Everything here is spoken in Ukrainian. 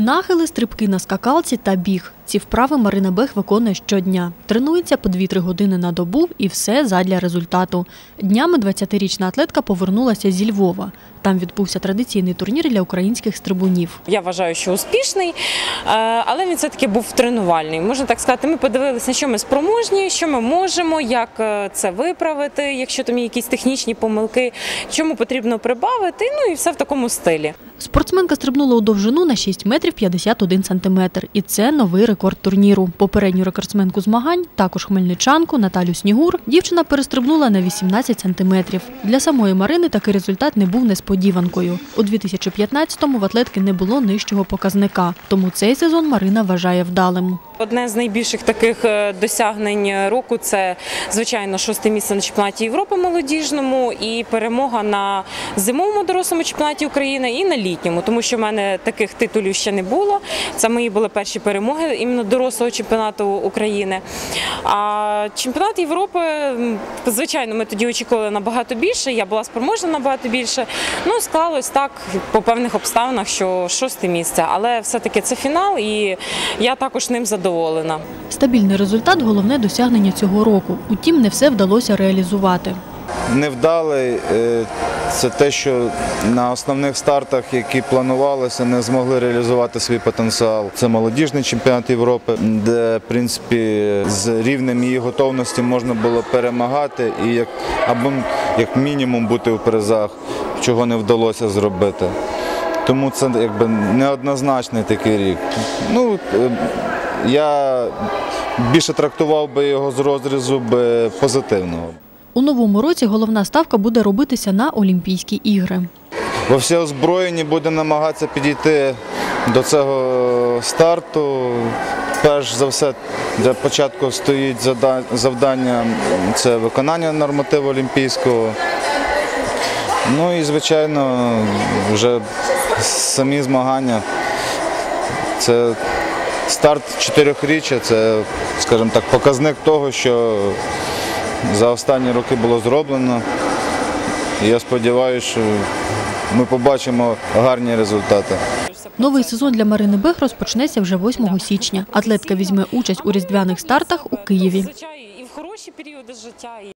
Нахили, стрибки на скакалці та біг. Ці вправи Марина Бех виконує щодня. Тренується по 2-3 години на добу і все задля результату. Днями 20-річна атлетка повернулася зі Львова. Там відбувся традиційний турнір для українських стрибунів. Я вважаю, що успішний, е, але він все-таки був тренувальний. Можна так сказати, ми подивилися, що ми спроможні, що ми можемо, як е, це виправити, якщо там є якісь технічні помилки, чому потрібно прибавити. Ну і все в такому стилі. Спортсменка стрибнула у довжину на 6 метрів 51 сантиметр. І це новий рекорд турніру. Попередню рекордсменку змагань, також хмельничанку Наталю Снігур, дівчина перестрибнула на 18 сантиметрів. Для самої Марини такий результат не був несподіванкою. У 2015-му в атлетки не було нижчого показника, тому цей сезон Марина вважає вдалим. Одне з найбільших таких е, досягнень року це звичайно шосте місце на чемпіонаті Європи молодіжному і перемога на зимовому дорослому чемпіонаті України і на літньому, тому що в мене таких титулів ще не було. Це мої були перші перемоги іменно дорослого чемпіонату України. А чемпіонат Європи, звичайно, ми тоді очікували набагато більше. Я була спроможна набагато більше. Ну склалось так по певних обставинах, що шосте місце, але все-таки це фінал, і я також ним задоволена. Стабільний результат головне досягнення цього року. Утім, не все вдалося реалізувати. Невдалий е, це те, що на основних стартах, які планувалися, не змогли реалізувати свій потенціал. Це молодіжний чемпіонат Європи, де в принципі з рівнем її готовності можна було перемагати і як або як мінімум бути у призах, чого не вдалося зробити. Тому це якби неоднозначний такий рік. Ну, е, я більше трактував би його з розрізу би позитивного. У новому році головна ставка буде робитися на Олімпійські ігри. Во всеозброєнні буде намагатися підійти до цього старту. Перш за все, для початку стоїть завдання це виконання нормативу олімпійського. Ну і, звичайно, вже самі змагання. Це старт чотирьохріччя, це, скажімо так, показник того, що за останні роки було зроблено. І я сподіваюся, що ми побачимо гарні результати. Новий сезон для Марини Бех розпочнеться вже 8 січня. Атлетка візьме участь у різдвяних стартах у Києві.